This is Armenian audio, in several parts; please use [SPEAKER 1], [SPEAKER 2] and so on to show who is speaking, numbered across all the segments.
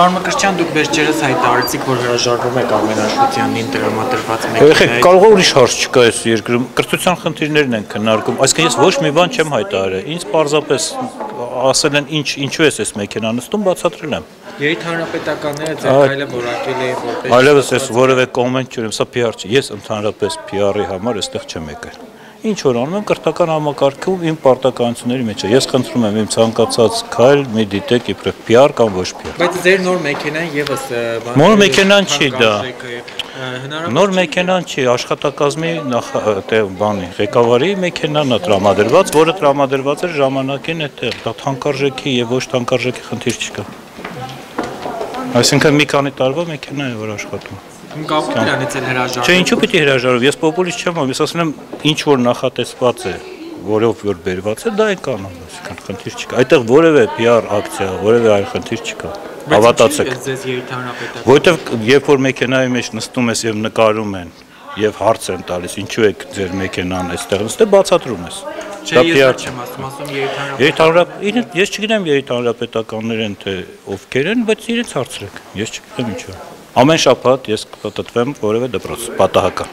[SPEAKER 1] Պարոն Մկրտչյան, դուք վերջերս հայտարարեցիք, որ հրաժարվում եք Արմեն Աշոտյանին տրամադրված
[SPEAKER 2] Եղեք,
[SPEAKER 1] մեքենայից։
[SPEAKER 2] կարող է ուրիշ հարց չկա այս երկրում։ Կրթության խնդիրներն են քննարկում։ Այսինքն ես ոչ մի բան չեմ հայտարարել։ Ինձ պարզապես ասել են ինչ ինչու է այս մեքենան նստում, բացատրել եմ։
[SPEAKER 1] Երիտանրապետականները ձեր քայլը որակել էին որպես
[SPEAKER 2] Այլևս ես որևէ կոմենտ չունեմ, սա PR չի։ Ես ընդհանրապես PR-ի համար այստեղ չեմ եկել։ Ինչ որ անում եմ կրթական համակարգում իմ պարտականությունների մեջ է։ Ես խնդրում եմ իմ ցանկացած քայլ մի դիտեք իբրև PR կամ ոչ PR։
[SPEAKER 1] Բայց ձեր նոր մեքենան եւս
[SPEAKER 2] Նոր մեքենան չի դա։ Նոր մեքենան չի, աշխատակազմի բանի, ղեկավարի մեքենան է տրամադրված, որը տրամադրված էր ժամանակին այդտեղ, դա թանկարժեքի եւ ոչ թանկարժեքի խնդիր չկա։ Այսինքն մի քանի տարվա մեքենա է որ աշխատում։
[SPEAKER 1] Կապում դրանից էլ հրաժարվում։
[SPEAKER 2] Չէ, ինչու պիտի հրաժարվի։ Ես պոպուլիստ չեմ, ես ասում եմ, ինչ որ նախատեսված է, որով որ բերված է, դա է կանոն, այսինքն խնդիր չկա։ Այդտեղ որևէ PR ակցիա, որևէ այլ խնդիր չկա։ Հավատացեք։ Որովհետև երբ որ մեքենայի մեջ նստում ես եւ նկարում են եւ հարց են տալիս ինչու է ձեր մեքենան այստեղ նստե բացատրում ես
[SPEAKER 1] Չէ, ես չեմ ասում, ասում երիտանրապետական։
[SPEAKER 2] Երիտանրապ իրեն ես չգիտեմ երիտանրապետականներ են թե ովքեր են բայց իրենց հարցրեք ես չգիտեմ ինչու ամեն շաբաթ ես կպտտվեմ որևէ դպրոց պատահական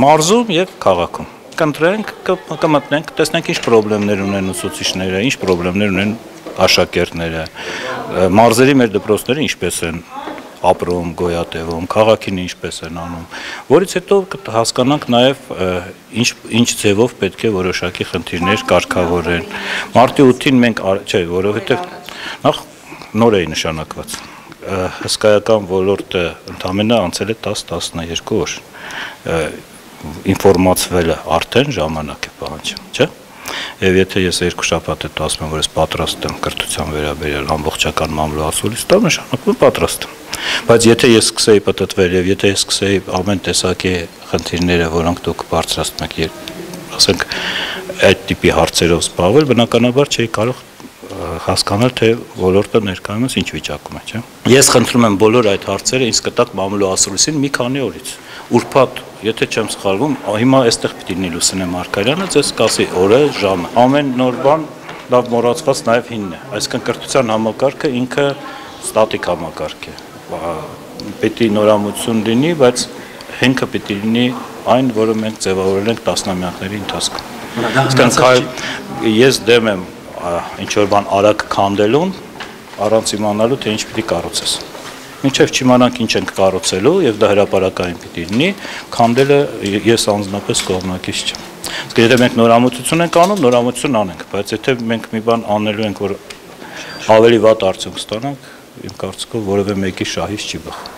[SPEAKER 2] մարզում եւ քաղաքում կընտրենք կմտնենք տեսնենք ինչ խնդիրներ ունեն ուսուցիչները ինչ խնդիրներ ունեն աշակերտները մարզերի մեր դպրոցները ինչպես են ապրում, գոյատևում, քաղաքին ինչպես են անում, որից հետո կհասկանանք նաև ինչ ինչ ձևով պետք է որոշակի խնդիրներ կարգավորեն։ Մարտի 8-ին մենք, չէ, որովհետև նախ նոր էի նշանակված հսկայական ոլորտը ընդամենը անցել է 10-12 օր ինֆորմացվելը արդեն ժամանակ է պահանջում, չէ՞։ Եվ եթե ես երկու շաբաթ հետո ասում եմ, որ ես պատրաստ եմ կրթության վերաբերյալ ամբողջական մամլոասուլիս, դա նշանակում է պատրաստ եմ։ Բայց եթե ես սկսեի պատտվել եւ եթե ես սկսեի ամեն տեսակի խնդիրները, որոնք դուք բարձրացնում եք, ասենք, այդ տիպի հարցերով զբաղվել, բնականաբար չէի կարող հասկանալ թե ոլորտը ներկայումս ինչ վիճակում է, չէ։ Ես խնդրում եմ բոլոր այդ հարցերը ինձ կտակ մամլոասուլիսին մի քանի օրից։ Ուրբաթ, եթե չեմ սխալվում, հիմա այստեղ պիտի լինի Լուսինե Մարկարյանը, ձեզ կասի օրը, ժամը։ Ամեն նոր բան լավ մոռացված նաև հինն է։ Այսինքն կրթության համակարգը ինքը ստատիկ համակարգ է։ Ա, Պիտի նորամություն լինի, բայց հենքը պիտի լինի այն, որը մենք ձևավորել ենք տասնամյակների ընթացքում։ քայ- ես դեմ եմ ինչ որ բան արագ քանդելուն, առանց իմանալու թե ինչ պիտի կառուցես։ Մինչև չիմանանք ինչ ենք կառուցելու եւ դա հրաապարակային պիտի լինի, քանդելը ես անձնապես կողմնակից չեմ։ Իսկ եթե մենք նորամուծություն ենք անում, նորամուծություն անենք, բայց եթե մենք մի բան անելու ենք, որ ավելի վատ արդյունք ստանանք, իմ կարծիքով որևէ մեկի շահից չի բխում։